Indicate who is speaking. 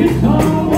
Speaker 1: Vitória.